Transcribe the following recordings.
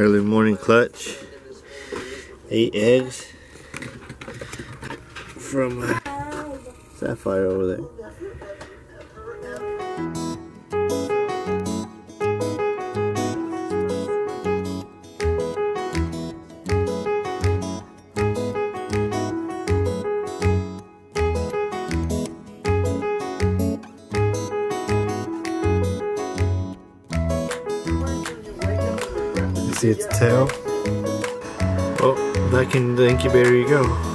Early morning clutch. Eight eggs from uh, Sapphire over there. See its tail? Oh, back in the incubator you go.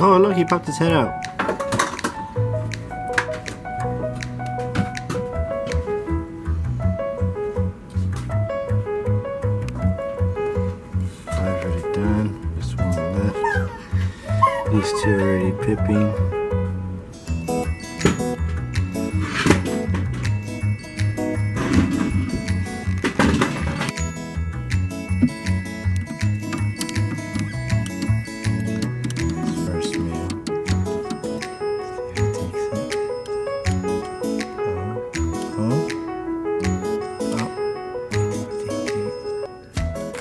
Oh, look, he popped his head out. Five already done. Just one left. These two already pipping.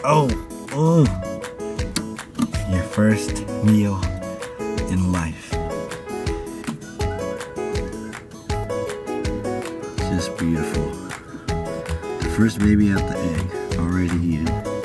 Oh. Oh. Your first meal in life. Just beautiful. The first baby out the egg, already eaten.